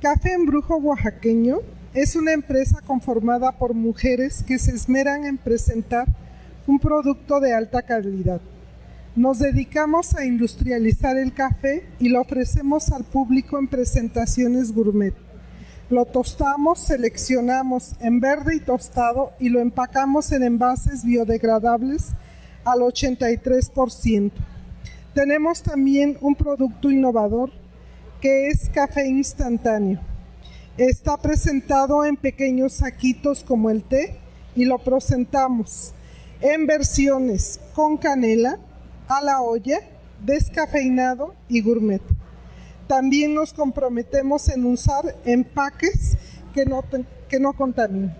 Café Embrujo Oaxaqueño es una empresa conformada por mujeres que se esmeran en presentar un producto de alta calidad. Nos dedicamos a industrializar el café y lo ofrecemos al público en presentaciones gourmet. Lo tostamos, seleccionamos en verde y tostado y lo empacamos en envases biodegradables al 83%. Tenemos también un producto innovador que es café instantáneo. Está presentado en pequeños saquitos como el té y lo presentamos en versiones con canela, a la olla, descafeinado y gourmet. También nos comprometemos en usar empaques que no, que no contaminen.